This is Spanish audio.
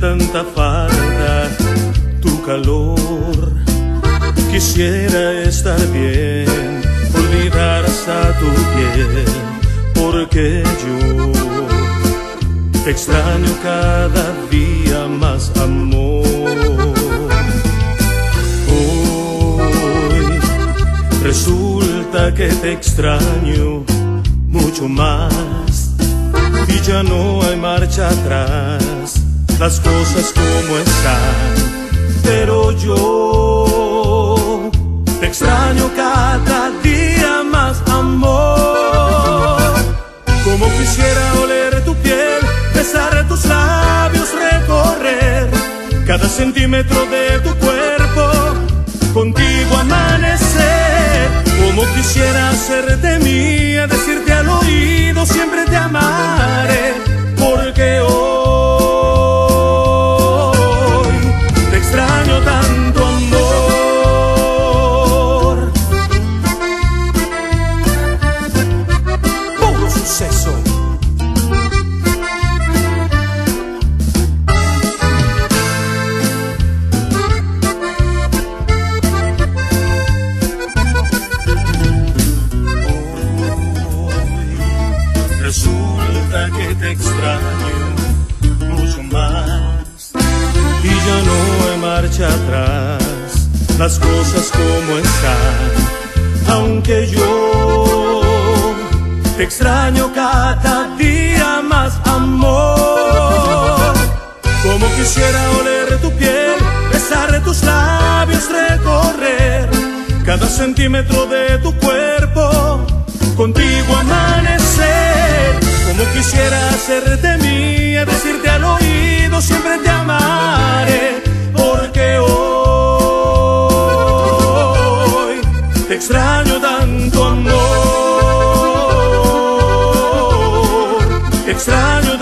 tanta falta tu calor. Quisiera estar bien, olvidar hasta tu piel, porque yo te extraño cada día más, amor. Hoy resulta que te extraño mucho más y ya no hay marcha atrás, las cosas como están, pero yo te extraño cada día más, amor. Como quisiera oler tu piel, besar tus labios, recorrer cada centímetro de tu cuerpo, contigo amanecer. Como quisiera que te extraño mucho más y ya no hay marcha atrás, las cosas como están, aunque yo te extraño cada día más, amor. Como quisiera oler tu piel, besar tus labios, recorrer cada centímetro de tu cuerpo, contigo amanecer. Como quisiera hacer de decirte al oído, siempre te amaré, porque hoy te extraño tanto amor, te extraño